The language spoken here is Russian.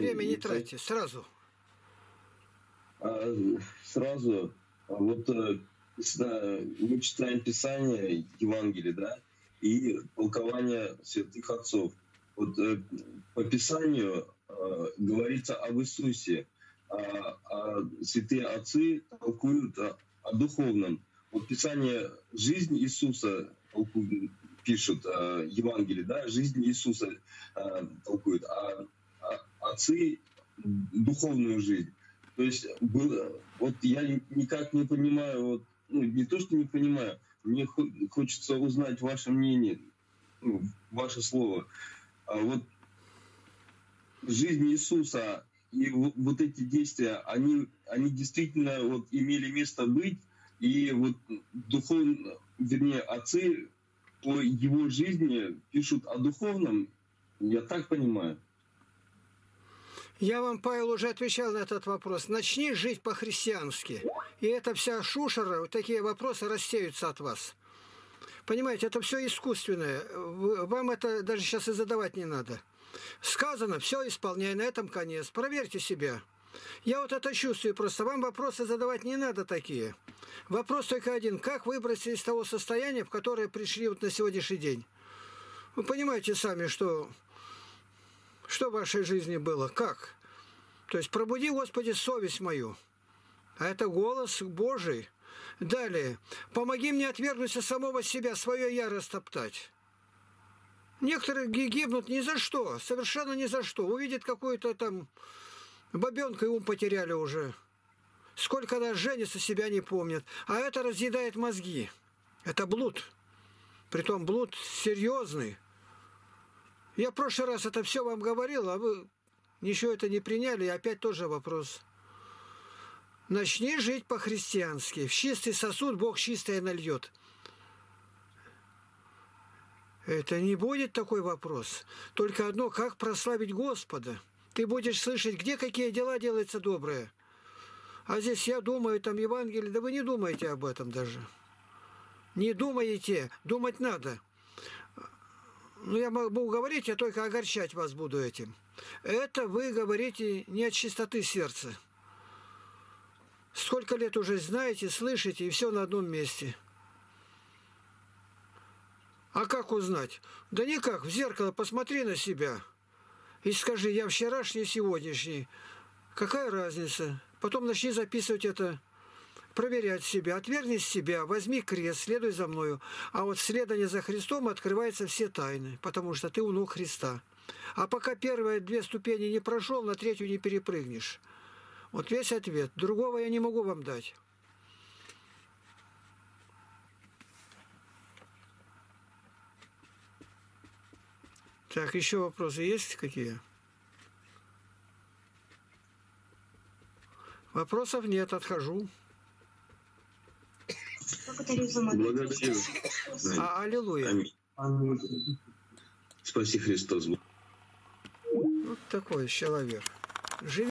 Время не тратьте, сразу. А, сразу, а вот э, мы читаем Писание, Евангелие, да, и толкование святых отцов. Вот э, по Писанию э, говорится об Иисусе, а, а святые отцы толкуют о, о духовном. Вот Писание «Жизнь Иисуса» толкует, пишут, Евангелие, да, «Жизнь Иисуса» толкуют, а, а отцы духовную жизнь. То есть было, вот я никак не понимаю, вот, ну, не то, что не понимаю, мне хочется узнать ваше мнение, ну, ваше слово. А вот жизнь Иисуса и вот эти действия, они, они действительно вот имели место быть, и вот духовно, вернее, отцы по его жизни пишут о духовном, я так понимаю. Я вам, Павел, уже отвечал на этот вопрос. Начни жить по-христиански. И эта вся шушера, вот такие вопросы рассеются от вас. Понимаете, это все искусственное. Вам это даже сейчас и задавать не надо. Сказано, все исполняй, на этом конец. Проверьте себя. Я вот это чувствую просто. Вам вопросы задавать не надо такие. Вопрос только один. Как выбраться из того состояния, в которое пришли вот на сегодняшний день? Вы понимаете сами, что что в вашей жизни было? Как? То есть пробуди, Господи, совесть мою. А это голос Божий. Далее. Помоги мне отвергнуть от самого себя, свое я растоптать. Некоторые гибнут ни за что, совершенно ни за что. Увидят какую-то там бабенку и ум потеряли уже. Сколько раз женится, себя не помнят. А это разъедает мозги. Это блуд. Притом блуд серьезный. Я в прошлый раз это все вам говорил, а вы ничего это не приняли, и опять тоже вопрос. Начни жить по-христиански. В чистый сосуд Бог чистое нальет. Это не будет такой вопрос. Только одно, как прославить Господа. Ты будешь слышать, где какие дела делаются добрые. А здесь я думаю, там Евангелие, да вы не думаете об этом даже. Не думаете, думать надо. Ну, я могу говорить, я только огорчать вас буду этим. Это вы говорите не от чистоты сердца. Сколько лет уже знаете, слышите, и все на одном месте. А как узнать? Да никак, в зеркало посмотри на себя и скажи, я вчерашний, сегодняшний. Какая разница? Потом начни записывать это проверять себя, отвергнись себя, возьми крест, следуй за мною. А вот следование за Христом открываются все тайны, потому что ты у ног Христа. А пока первые две ступени не прошел, на третью не перепрыгнешь. Вот весь ответ. Другого я не могу вам дать. Так, еще вопросы есть какие? Вопросов нет, отхожу. Благодарю за молитву. Благодарю. А, аллилуйя. Аминь. Спаси Христос. Вот такой человек. Живи